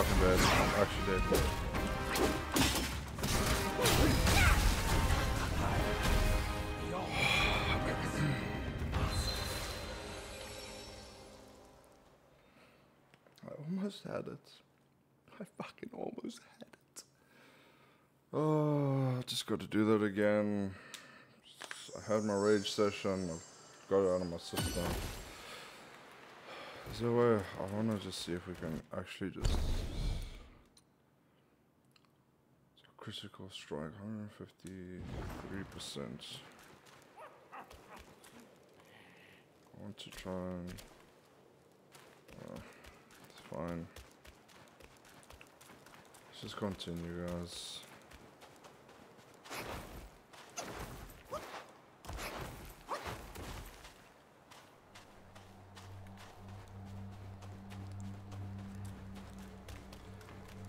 fucking dead. I'm actually dead. I almost had it. I fucking almost had it. Oh, just got to do that again. I had my rage session. I've got it out of my system. Is there a way? I want to just see if we can actually just. Critical strike, 153%. I want to try and. Uh, it's fine. Let's just continue, guys.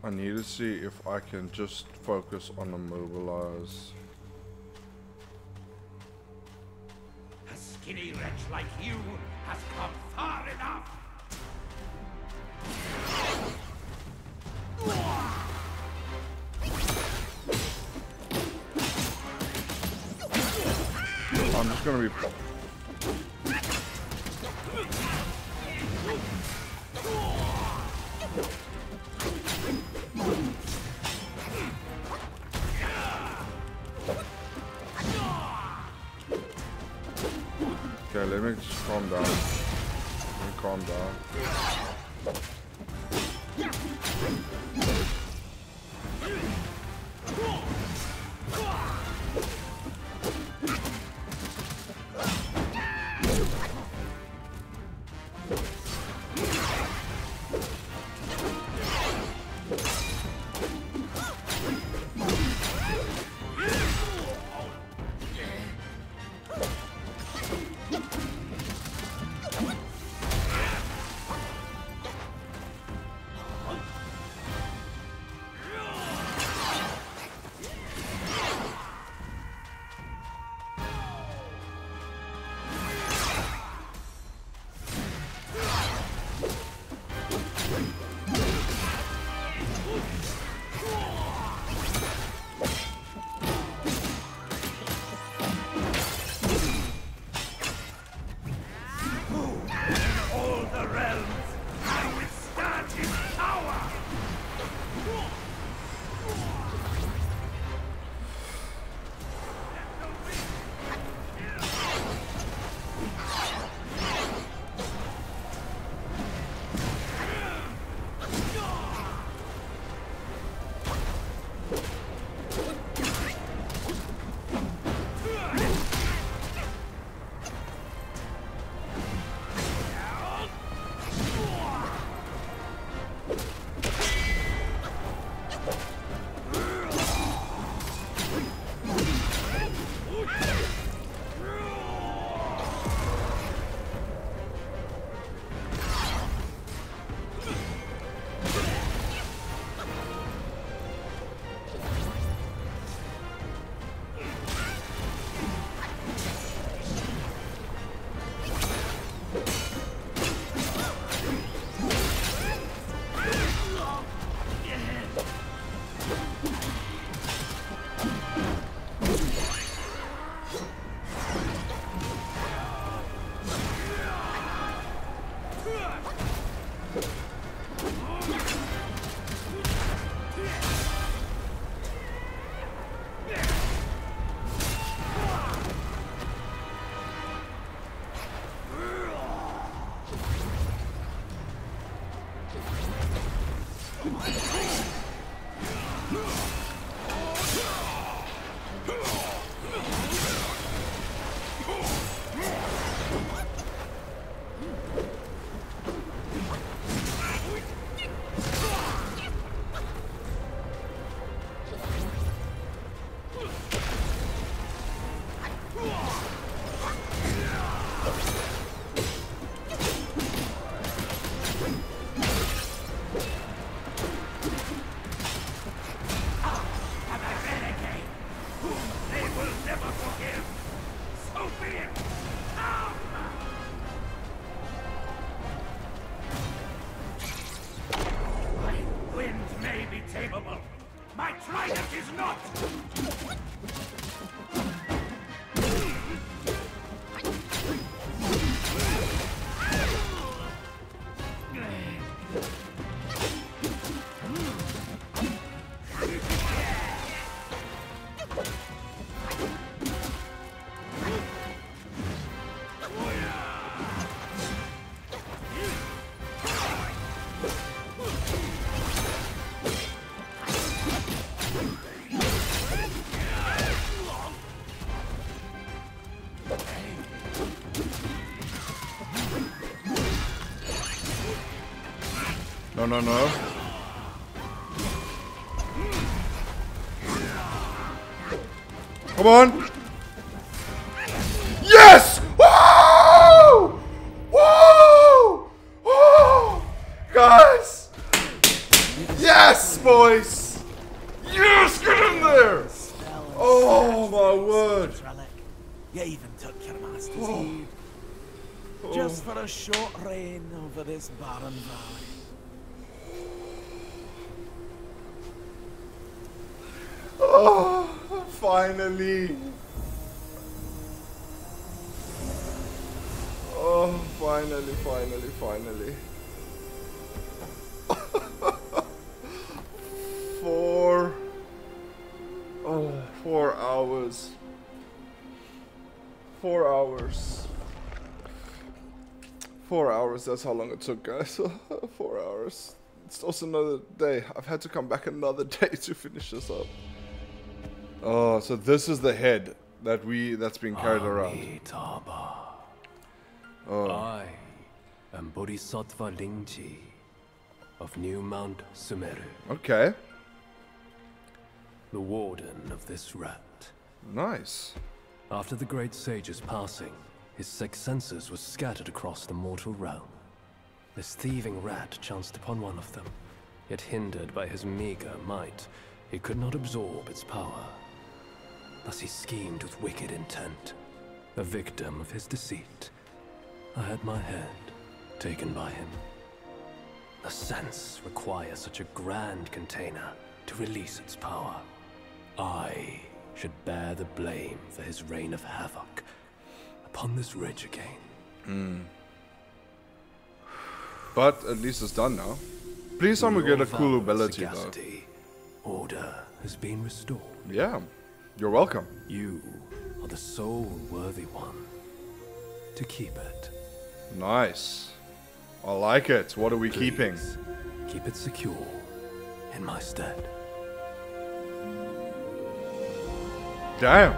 I need to see if I can just focus on immobilize. A skinny wretch like you has come far enough. I'm just gonna be. No, no. Come on. Yes! Woo! Woo! Woo! Guys! Yes, boys! Yes, get in there! Oh, my word. Relic. You even took your master's heed. Just for a short reign over this barren valley. Oh, finally. Oh, finally, finally, finally. four. Oh, four hours. Four hours. Four hours, that's how long it took, guys. four hours. It's also another day. I've had to come back another day to finish this up. Oh, so this is the head that we that's being carried around. Oh, I am Bodhisattva Lingji of New Mount Sumeru, okay. the warden of this rat. Nice. After the great sage's passing, his six senses were scattered across the mortal realm. This thieving rat chanced upon one of them, yet hindered by his meager might, he could not absorb its power. Thus he schemed with wicked intent. A victim of his deceit, I had my head taken by him. The sense requires such a grand container to release its power. I should bear the blame for his reign of havoc upon this ridge again. Hmm. But at least it's done now. Please we get a cool ability though. Order has been restored. Yeah. You're welcome. You are the sole worthy one to keep it. Nice. I like it. What are we keeping? Keep it secure in my stead. Damn.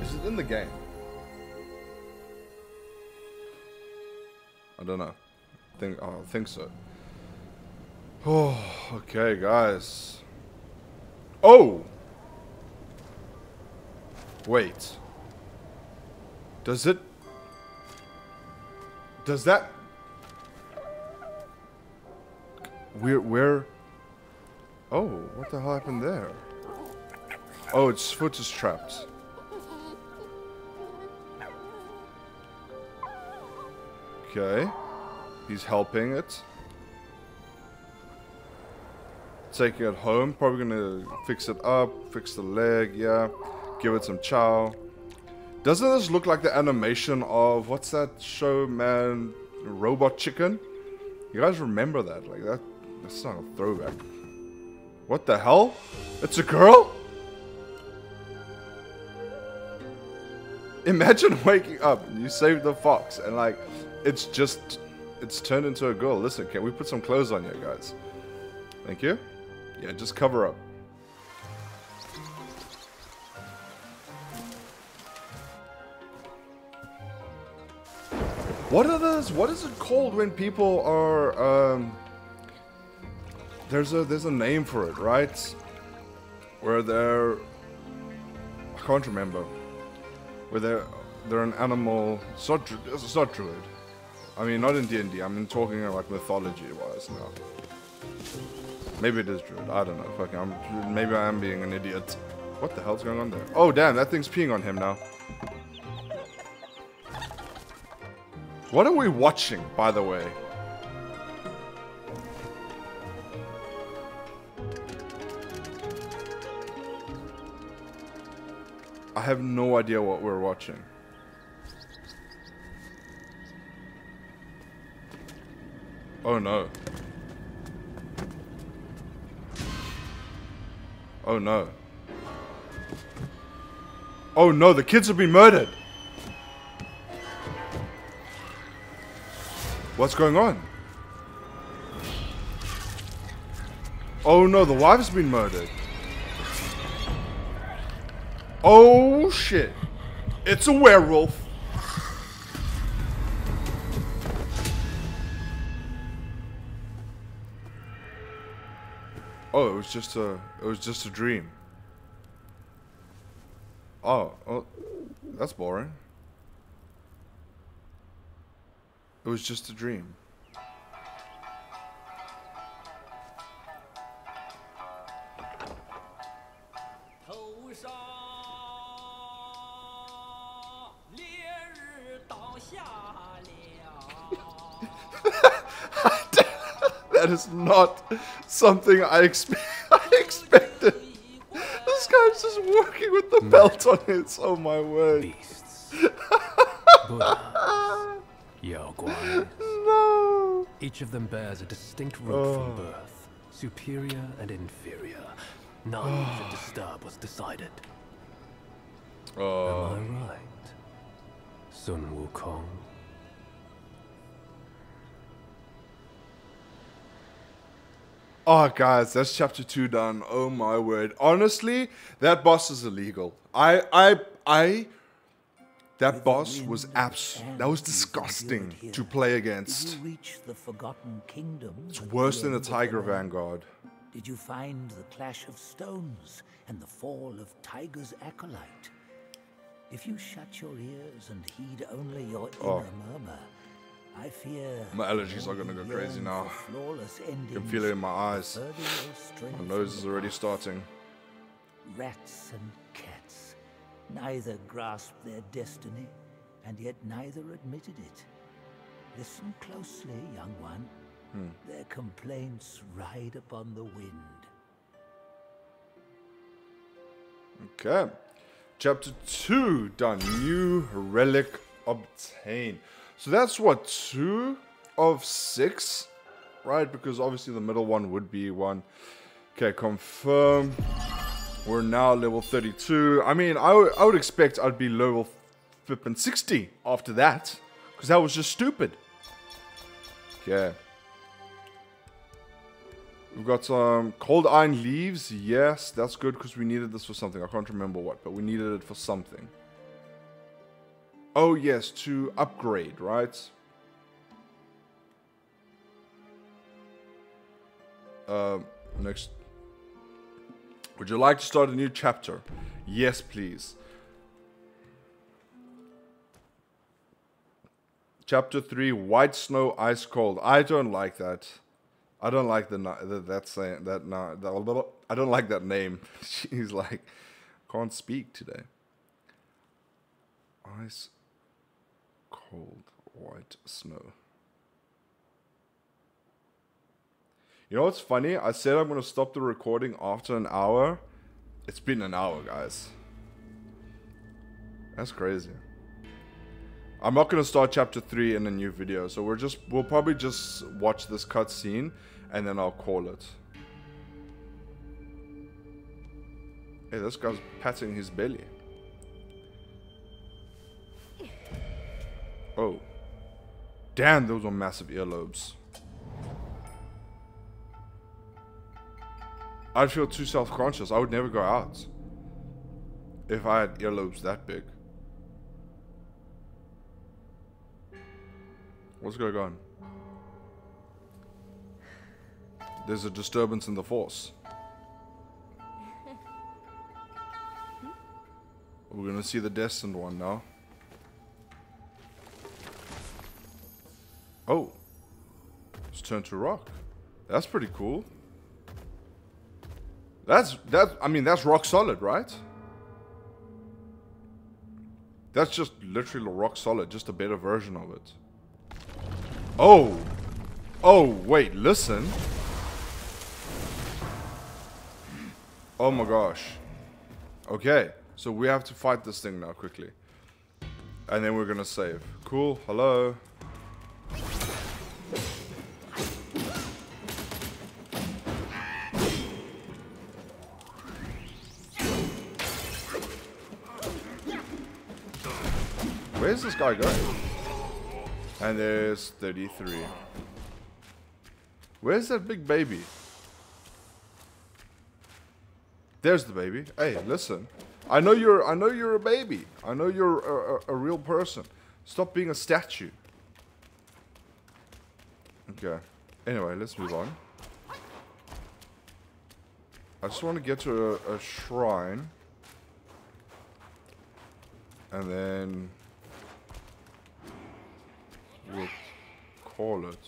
Is it in the game? I don't know. Think I think so. Oh, okay, guys. Oh. Wait. Does it Does that We're where? Oh, what the hell happened there? Oh, its foot is trapped. Okay, he's helping it. Taking it home. Probably gonna fix it up, fix the leg. Yeah, give it some chow. Doesn't this look like the animation of what's that show, man? Robot Chicken. You guys remember that? Like that? That's not a throwback. What the hell? It's a girl? Imagine waking up and you saved the fox and like it's just it's turned into a girl. Listen, can we put some clothes on you guys? Thank you. Yeah, just cover up. What are those? What is it called when people are? Um, there's a there's a name for it, right? Where they're I can't remember. Where they're they're an animal. It's not it's not druid. I mean, not in D and D. I mean, talking like mythology wise now. Maybe it is druid. I don't know. Fucking, I'm, maybe I am being an idiot. What the hell's going on there? Oh damn, that thing's peeing on him now. What are we watching, by the way? I have no idea what we're watching. Oh no. Oh no. Oh no, the kids have been murdered. What's going on? Oh no, the wife's been murdered. Oh shit. It's a werewolf. Oh, it was just a it was just a dream. Oh, oh that's boring. It was just a dream. Not something I, expe- I expected. This guy's just working with the belt on it. Oh my word. Beasts. No. Each of them bears a distinct root oh. from birth, superior and inferior. None oh. should disturb what's decided. Oh. Am I right? Sun Wukong. Oh, guys, that's chapter two done. Oh my word! Honestly, that boss is illegal. I, I, I. That boss was abs. That was disgusting to play against. You reach the Forgotten Kingdom? It's worse than the Tiger Vanguard. Did you find the clash of stones and the fall of Tiger's acolyte? If you shut your ears and heed only your oh. inner Oh. murmur, I fear My allergies are gonna go crazy now. I can feel it in my eyes. further you'll stray My nose is already starting. Rats and cats, neither grasped their destiny, and yet neither admitted it. Listen closely, young one. Hmm. Their complaints ride upon the wind. Okay. Chapter 2 done. New relic obtained. So that's what, 2 of 6? Right? Because obviously the middle one would be 1. Okay, confirm. We're now level 32. I mean, I would- I would expect I'd be level flipping 60 after that. Because that was just stupid. Okay. We've got some cold iron leaves. Yes, that's good because we needed this for something. I can't remember what, but we needed it for something. Oh, yes, to upgrade, right? Um, next. Would you like to start a new chapter? Yes, please. Chapter 3 White Snow Ice Cold. I don't like that. I don't like the na- that saying that that- I don't like that name. She's like can't speak today. Ice cold white snow. You know what's funny? I said I'm gonna stop the recording after an hour. It's been an hour, guys. That's crazy. I'm not gonna start chapter three in a new video, so we're just we'll probably just watch this cutscene and then I'll call it. Hey, this guy's patting his belly. Oh. Damn, those are massive earlobes. I'd feel too self-conscious. I would never go out. If I had earlobes that big. What's going on? There's a disturbance in the force. We're gonna see the destined one now. Oh. It's turned to rock. That's pretty cool. That's that I mean that's rock solid, right? That's just literally rock solid, just a better version of it. Oh. Oh, wait, listen. Oh my gosh. Okay, so we have to fight this thing now quickly. And then we're gonna save. Cool, hello. Guy? And there's 33. Where's that big baby? There's the baby. Hey, listen. I know you're. I know you're a baby. I know you're a, a, a real person. Stop being a statue. Okay. Anyway, let's move on. I just want to get to a, a shrine. And then we'll call it.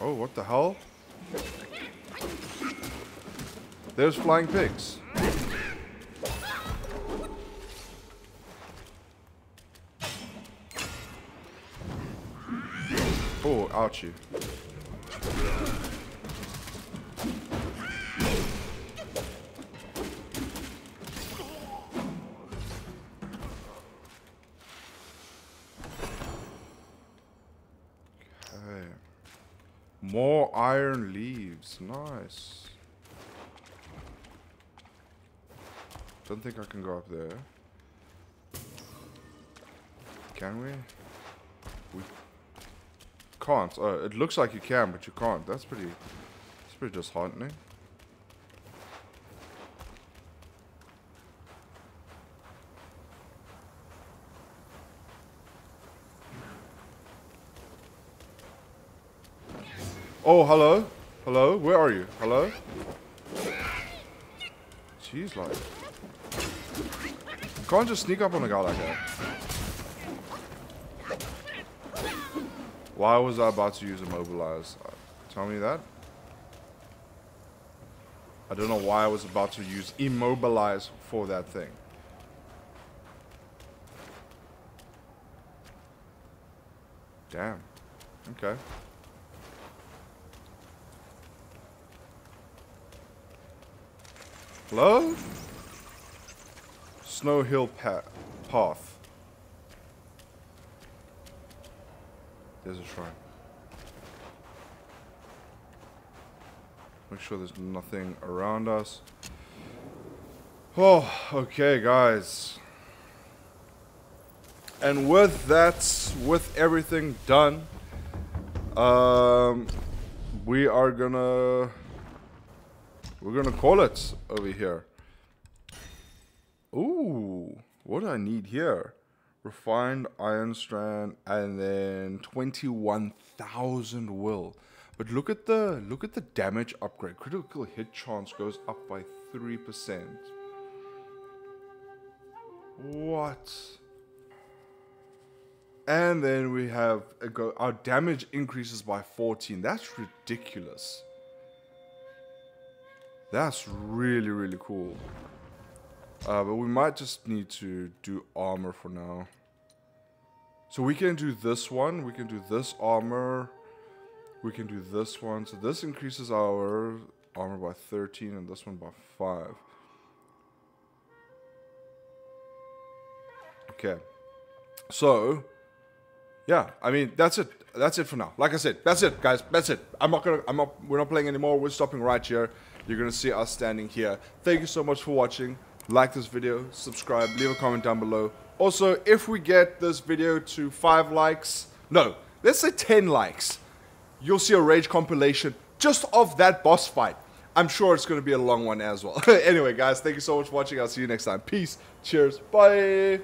Oh, what the hell? There's flying pigs. Oh, ouchie. Don't think I can go up there. Can we? We can't. Oh, it looks like you can, but you can't. That's pretty. That's pretty disheartening. Oh, hello? Hello? Where are you? Hello? Jeez, like. Can't just sneak up on a guy like that. Why was I about to use immobilize? Uh, tell me that. I don't know why I was about to use immobilize for that thing. Damn. Okay. Hello? Snow Hill Path. There's a shrine. Make sure there's nothing around us. Oh, okay, guys. And with that, with everything done, um, we are gonna we're gonna call it over here. What do I need here? Refined iron strand and then 21,000 will. But look at the look at the damage upgrade. Critical hit chance goes up by 3%. What? And then we have go our damage increases by 14. That's ridiculous. That's really, really cool. Uh, but we might just need to do armor for now. So we can do this one. We can do this armor. We can do this one. So this increases our armor by 13 and this one by 5. Okay. So, yeah, I mean, that's it. That's it for now. Like I said, that's it, guys. That's it. I'm not gonna, I'm not, we're not playing anymore. We're stopping right here. You're gonna see us standing here. Thank you so much for watching. Like this video, subscribe, leave a comment down below. Also, if we get this video to 5 likes, no, let's say 10 likes, you'll see a rage compilation just of that boss fight. I'm sure it's going to be a long one as well. anyway, guys, thank you so much for watching. I'll see you next time. Peace. Cheers. Bye.